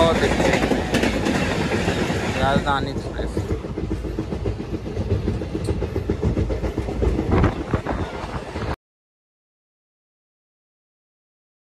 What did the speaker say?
देखते हैं। राजधानी एक्सप्रेस।